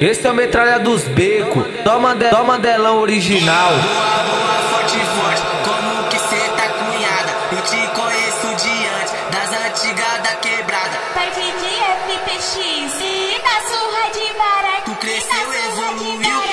Esse é o metralha dos becos, toma, de, toma delão original. Boa, boa, forte, forte, como que cê tá cunhada? Eu te conheço de antes, das antigas da quebrada. Parte de FPX e na surra de barato. Tu cresceu, evoluiu,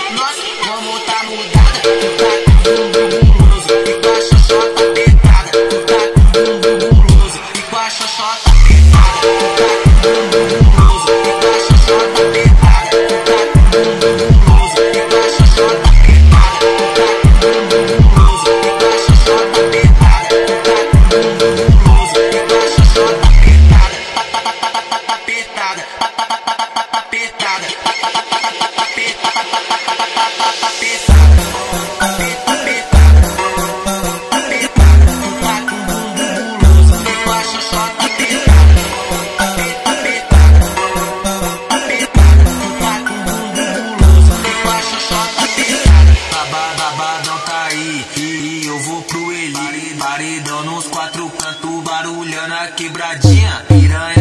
quatro cantos, barulhando a quebradinha. Piranha.